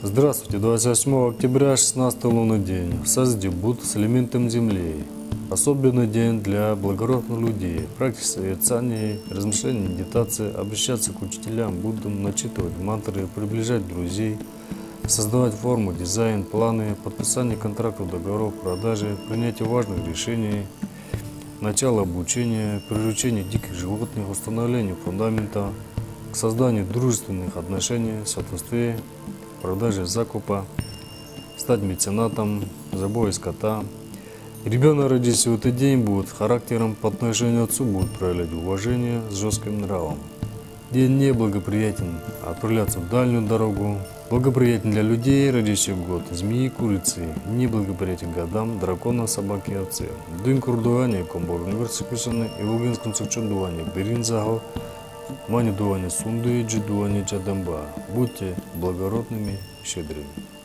Здравствуйте, 28 октября, 16 лунный день. В Сазде будут с элементом земли. Особенный день для благородных людей. Практика созерцания, размышления, медитации, обращаться к учителям, будем начитывать мантры, приближать друзей, создавать форму, дизайн, планы, подписание контрактов, договоров, продажи, принятие важных решений, начало обучения, приручение диких животных, установление фундамента, к созданию дружественных отношений, соответствие, продаже закупа, стать меценатом, забоя скота. Ребенок, родившийся в этот день, будет характером по отношению к отцу, будет проявлять уважение с жестким нравом. День неблагоприятен отправляться в дальнюю дорогу. Благоприятен для людей, родивших год змеи, курицы. Неблагоприятен годам дракона, собаки овцы. День курдування, комборн версикусаны и лугинском сучудування, берин заго, мани дуане сунды, джидуане джадамба. Будьте благородными, щедрыми.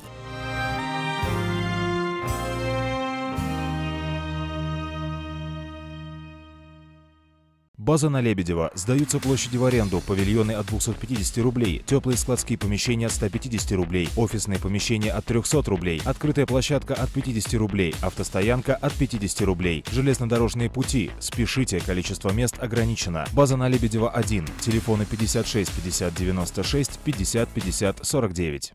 База на Лебедева. Сдаются площади в аренду. Павильоны от 250 рублей. Теплые складские помещения от 150 рублей. Офисные помещения от 300 рублей. Открытая площадка от 50 рублей. Автостоянка от 50 рублей. Железнодорожные пути. Спешите, количество мест ограничено. База на Лебедева 1. Телефоны 56 50 96 50 50 49.